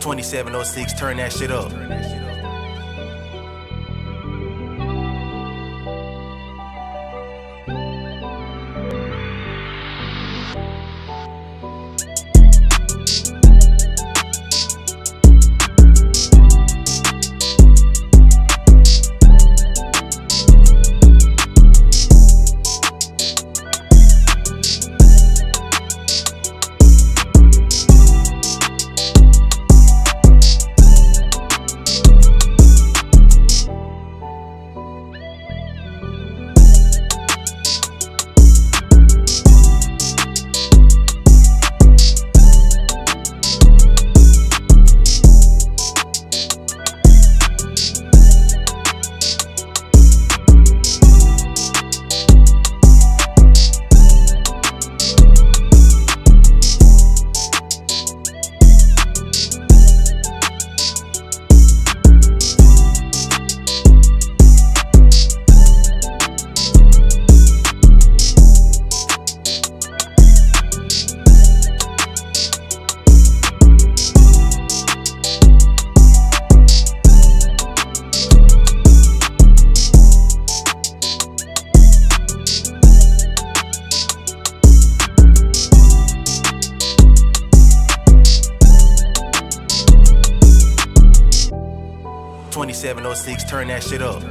2706, turn that shit up. 2706, turn that shit up.